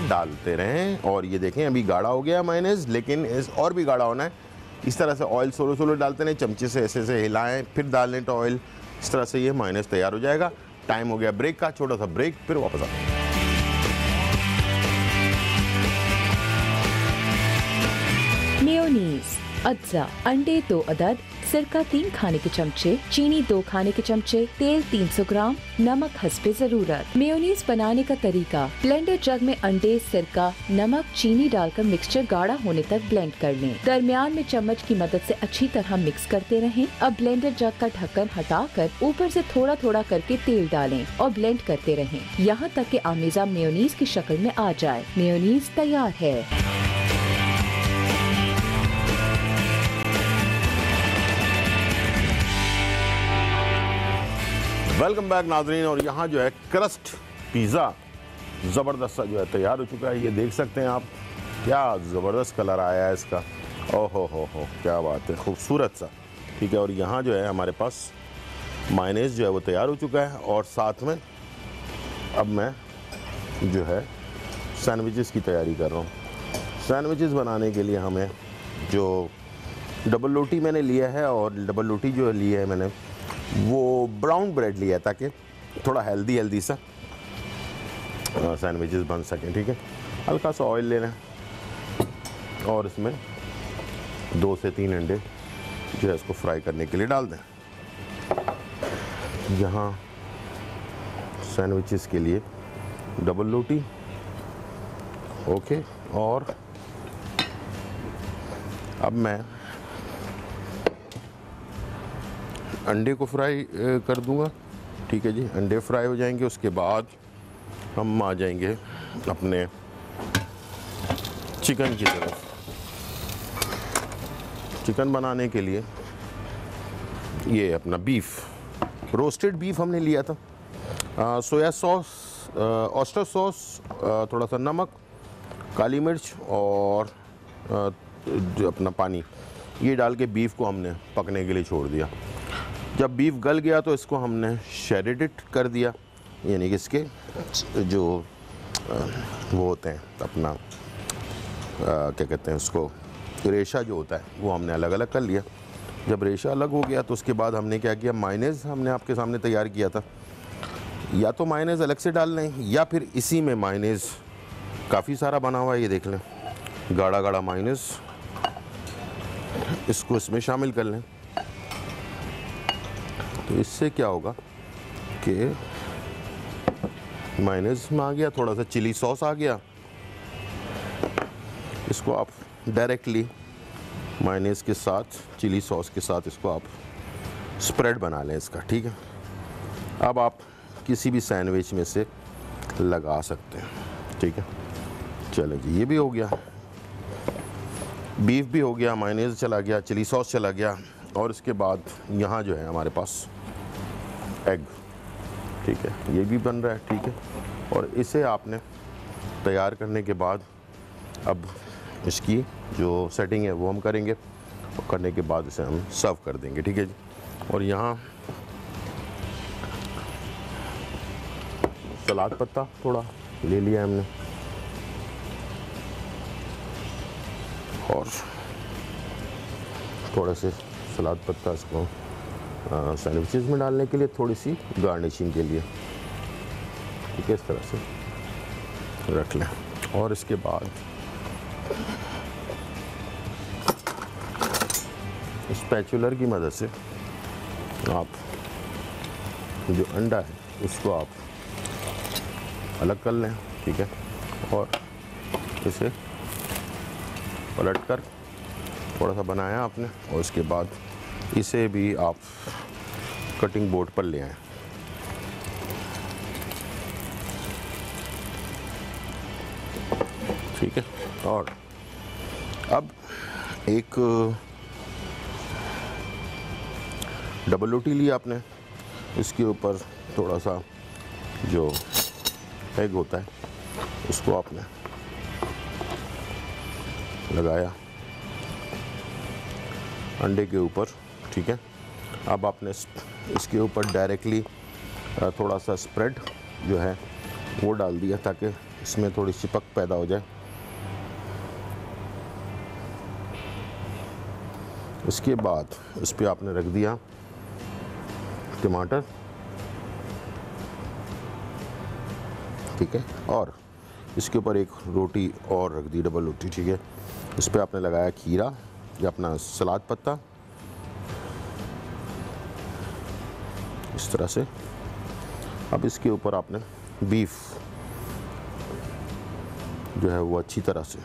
डालते रहें। और ये देखें, अभी गाढ़ा हो गया माइनस लेकिन इस और भी गाढ़ा होना है। इस तरह से ऑयल सोलो सोलो डालते रहें, चमचे से ऐसे ऐसे हिलाएँ, फिर डाल लें तो ऑयल इस तरह से ये माइनस तैयार हो जाएगा। टाइम हो गया ब्रेक का, छोटा सा ब्रेक फिर वापस मेयोनीज अज्जा, अंडे दो अदद सिरका तीन खाने के चमचे, चीनी दो खाने के चमचे, तेल 300 ग्राम, नमक हस्बे ज़रूरत। मेयोनीज बनाने का तरीका, ब्लेंडर जग में अंडे, सिरका, नमक, चीनी डालकर मिक्सचर गाढ़ा होने तक ब्लेंड कर लें। दरमियान में चम्मच की मदद से अच्छी तरह मिक्स करते रहें। अब ब्लेंडर जग का ढक्कन हटाकर ऊपर से थोड़ा थोड़ा करके तेल डालें और ब्लेंड करते रहें। यहाँ तक कि आमेजा मेयोनीज की शक्ल में आ जाए। मेयोनीज तैयार है। वेलकम बैक नाजरीन, और यहाँ जो है क्रस्ट पिज़्ज़ा ज़बरदस्त जो है तैयार हो चुका है। ये देख सकते हैं आप, क्या ज़बरदस्त कलर आया है इसका। ओहो हो हो, क्या बात है, खूबसूरत सा। ठीक है, और यहाँ जो है हमारे पास मायनेज जो है वो तैयार हो चुका है, और साथ में अब मैं जो है सैंडविचेस की तैयारी कर रहा हूँ। सैंडविचेस बनाने के लिए हमें जो डबल रोटी मैंने लिया है, और डबल रोटी जो है लिया है मैंने वो ब्राउन ब्रेड लिया ताकि थोड़ा हेल्दी हेल्दी सा। सैंडविचेस बन सकें, ठीक है? हल्का सा ऑयल ले लें और इसमें दो से तीन अंडे जो है इसको फ्राई करने के लिए डाल दें। यहाँ सैंडविचेस के लिए डबल रोटी ओके और अब मैं अंडे को फ्राई कर दूँगा। ठीक है जी अंडे फ्राई हो जाएँगे उसके बाद हम आ जाएँगे अपने चिकन की तरफ़। चिकन बनाने के लिए ये अपना बीफ रोस्टेड बीफ हमने लिया था। आ, सोया सॉस ऑस्टर सॉस थोड़ा सा नमक काली मिर्च और आ, जो अपना पानी ये डाल के बीफ को हमने पकने के लिए छोड़ दिया। जब बीफ गल गया तो इसको हमने शेरिडिट कर दिया। यानी कि इसके जो वो होते हैं, अपना क्या कहते हैं उसको, रेशा जो होता है, वो हमने अलग अलग कर लिया। जब रेशा अलग हो गया तो उसके बाद हमने क्या किया माइनेज हमने आपके सामने तैयार किया था। या तो माइनेज अलग से डाल लें, या फिर इसी में माइनेज काफ़ी सारा बना हुआ है, ये देख लें। गाढ़ा गाढ़ा माइनेज इसको इसमें शामिल कर लें। तो इससे क्या होगा कि माइनेज में आ गया, थोड़ा सा चिली सॉस आ गया। इसको आप डायरेक्टली माइनेज के साथ चिली सॉस के साथ इसको आप स्प्रेड बना लें इसका, ठीक है? अब आप किसी भी सैंडविच में से लगा सकते हैं, ठीक है? चलें जी, ये भी हो गया। बीफ भी हो गया माइनेज चला गया चिली सॉस चला गया, और इसके बाद यहाँ जो है हमारे पास एग ठीक है? ये भी बन रहा है, ठीक है? और इसे आपने तैयार करने के बाद अब इसकी जो सेटिंग है, वो हम करेंगे। और करने के बाद इसे हम सर्व कर देंगे, ठीक है जी? और यहाँ सलाद पत्ता थोड़ा ले लिया हमने। और थोड़े से सलाद पत्ता इसको सैंडविचेस में डालने के लिए थोड़ी सी गार्निशिंग के लिए। ठीक है, इस तरह से रख लें। और इसके बाद स्पैचुलर की मदद से आप जो अंडा है, उसको आप अलग कर लें, ठीक है? और इसे पलट कर थोड़ा सा बनाया आपने, और उसके बाद इसे भी आप कटिंग बोर्ड पर ले आएँ। ठीक है? और अब एक डबल रोटी ली आपने। इसके ऊपर थोड़ा सा जो एग होता है, उसको आपने लगाया। अंडे के ऊपर ठीक है? अब आपने इसके ऊपर डायरेक्टली थोड़ा सा स्प्रेड जो है, वो डाल दिया ताकि इसमें थोड़ी चिपक पैदा हो जाए। इसके बाद इस पर आपने रख दिया टमाटर। ठीक है? और इसके ऊपर एक रोटी और रख दी डबल रोटी, ठीक है? इस पर आपने लगाया खीरा या अपना सलाद पत्ता। इस तरह से। अब इसके ऊपर आपने बीफ जो है वो अच्छी तरह से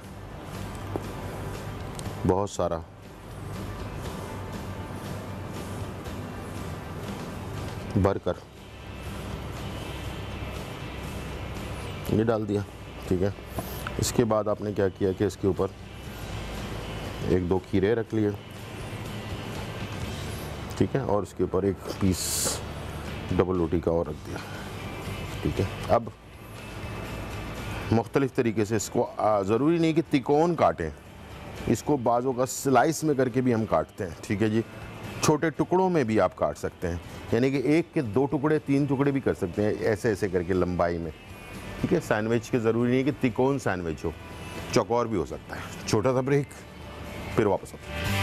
बहुत सारा भरकर ये डाल दिया, ठीक है। इसके बाद आपने क्या किया कि इसके ऊपर एक दो खीरे रख लिए, ठीक है, और इसके ऊपर एक पीस डबल रोटी का और रख दिया। ठीक है, अब मुख्तलिफ़ तरीके से इसको ज़रूरी नहीं कि तिकोन काटें, इसको बाज़ों का स्लाइस में करके भी हम काटते हैं। ठीक है जी, छोटे टुकड़ों में भी आप काट सकते हैं, यानी कि एक के दो टुकड़े, तीन टुकड़े भी कर सकते हैं, ऐसे ऐसे करके लंबाई में। ठीक है, सैंडविच के ज़रूरी नहीं है कि तिकोन सैंडविच हो, चौकोर भी हो सकता है। छोटा सा ब्रेक, फिर वापस आते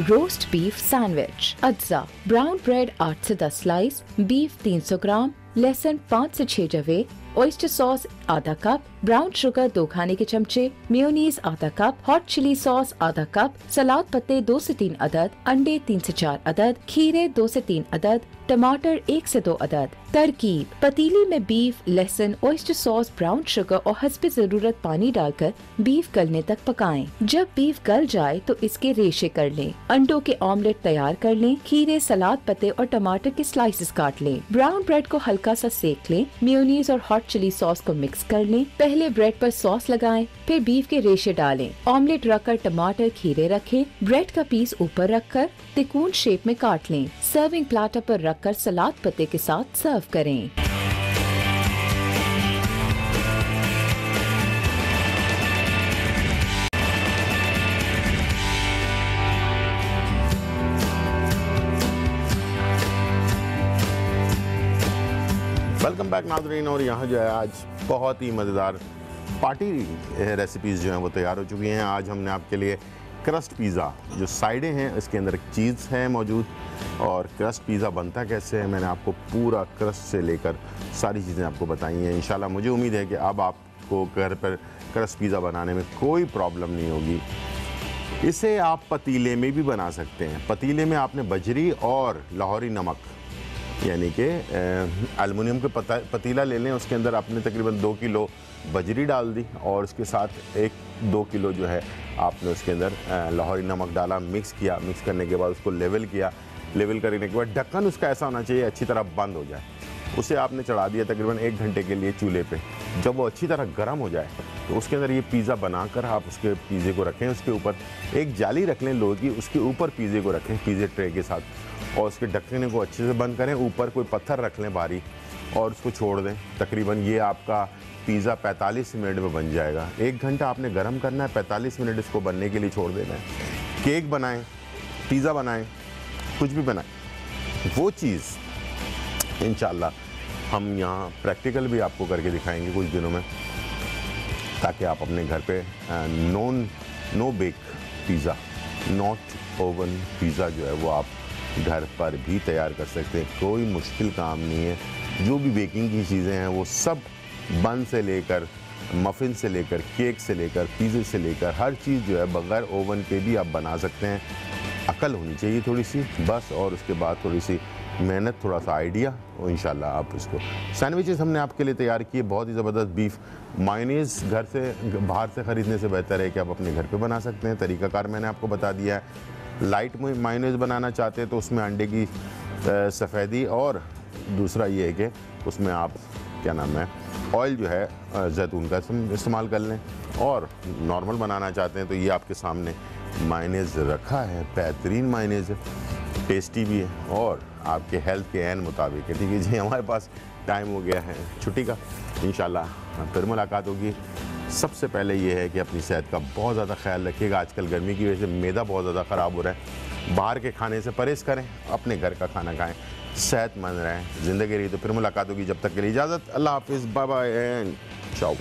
रोस्ट बीफ सैंडविच अज्जा ब्राउन ब्रेड आठ से 10 स्लाइस बीफ 300 ग्राम लहसुन पाँच से छह जवे ऑयस्टर सॉस आधा कप ब्राउन शुगर दो खाने के चमचे मेयोनीज आधा कप हॉट चिली सॉस आधा कप सलाद पत्ते दो से तीन अदद, अंडे तीन से चार अदद, खीरे दो से तीन अदद, टमाटर एक से दो अदद। तरकीब, पतीली में बीफ लहसुन ऑयस्टर सॉस ब्राउन शुगर और हंसपे ज़रूरत पानी डालकर बीफ गलने तक पकाएँ। जब बीफ गल जाए तो इसके रेशे कर लें। अंडों के ऑमलेट तैयार कर लें। खीरे सलाद पत्ते और टमाटर के स्लाइसेस काट लें। ब्राउन ब्रेड को हल्का सा सेक लें। मेयोनीज और हॉट चिली सॉस को मिक्स कर लें। पहले ब्रेड पर सॉस लगाएँ, फिर बीफ के रेशे डालें। ऑमलेट रखकर टमाटर खीरे रखें। ब्रेड का पीस ऊपर रखकर तिकोन शेप में काट लें। सर्विंग प्लाटर पर रखकर सलाद पत्ते के साथ सर्व करें। वेलकम बैक नाजरीन और यहाँ जो है आज बहुत ही मज़ेदार पार्टी रेसिपीज़ जो हैं वो तैयार हो चुकी हैं। आज हमने आपके लिए क्रस्ट पिज़्ज़ा जो साइडें हैं, इसके अंदर चीज़ है मौजूद। और क्रस्ट पिज़्ज़ा बनता कैसे है, मैंने आपको पूरा क्रस्ट से लेकर सारी चीज़ें आपको बताई हैं। इंशाल्लाह मुझे उम्मीद है कि अब आपको घर पर क्रस्ट पिज़्ज़ा बनाने में कोई प्रॉब्लम नहीं होगी। इसे आप पतीले में भी बना सकते हैं। पतीले में आपने बजरी और लाहौरी नमक यानी कि एलुमिनियम के पता, पतीला ले लें, उसके अंदर आपने तकरीबन दो किलो बजरी डाल दी और उसके साथ एक, दो किलो जो है आपने उसके अंदर लाहौरी नमक डाला, मिक्स किया। मिक्स करने के बाद उसको लेवल किया। लेवल करने के बाद ढक्कन उसका ऐसा होना चाहिए, अच्छी तरह बंद हो जाए। उसे आपने चढ़ा दिया तकरीबन एक घंटे के लिए चूल्हे पे। जब वो अच्छी तरह गर्म हो जाए तो उसके अंदर ये पिज़्ज़ा बनाकर आप उसके पिज़्ज़े को रखें, उसके ऊपर एक जाली रख लें लोहे की, उसके ऊपर पिज़्ज़े को रखें, पिज़्ज़े ट्रे के साथ। और उसके ढक्कने को अच्छे से बंद करें, ऊपर कोई पत्थर रख लें भारी और उसको छोड़ दें। तकरीबन ये आपका पिज़्ज़ा 45 मिनट में बन जाएगा। एक घंटा आपने गर्म करना है 45 मिनट इसको बनने के लिए छोड़ देना है। केक बनाएँ, पिज़्ज़ा बनाएँ, कुछ भी बनाएँ, वो चीज़ इन हम यहाँ प्रैक्टिकल भी आपको करके दिखाएँगे कुछ दिनों में, ताकि आप अपने घर पे non, no bake pizza, not oven pizza जो है वो आप घर पर भी तैयार कर सकते हैं। कोई मुश्किल काम नहीं है। जो भी बेकिंग की चीज़ें हैं, वो सब बन से लेकर, मफ़िन से लेकर, केक से लेकर, पिज़्ज़े से लेकर, हर चीज़ जो है, बगैर ओवन के भी आप बना सकते हैं। अकल होनी चाहिए थोड़ी सी बस, और उसके बाद थोड़ी सी मेहनत थोड़ा सा आइडिया, और इंशाल्लाह आप इसको सैंडविचेस हमने आपके लिए तैयार किए, बहुत ही ज़बरदस्त बीफ। मायनीज़ घर से, बाहर से ख़रीदने से बेहतर है कि आप अपने घर पे बना सकते हैं। तरीकाकार मैंने आपको बता दिया है। लाइट मायनीज़ बनाना चाहते हैं तो उसमें अंडे की सफ़ेदी और दूसरा ये है कि उसमें आप, क्या नाम है, ऑयल जो है जैतून का इस्तेमाल कर लें। और नॉर्मल बनाना चाहते हैं तो ये आपके सामने मायनेज़ रखा है, बेहतरीन मायनेज़ है, टेस्टी भी है और आपके हेल्थ के एन मुताबिक है। ठीक है जी, हमारे पास टाइम हो गया है छुट्टी का। इन फिर मुलाकात होगी। सबसे पहले ये है कि अपनी सेहत का बहुत ज़्यादा ख्याल रखिएगा। आजकल गर्मी की वजह से मैदा बहुत ज़्यादा ख़राब हो रहा है। बाहर के खाने से परहेज़ करें, अपने घर का खाना खाएँ। सेहतमंद रहें, ज़िंदगी रही तो फिर मुलाकात होगी। जब तक के लिए इजाज़त, अल्लाह हाफिज़ बाय एंड चाओ।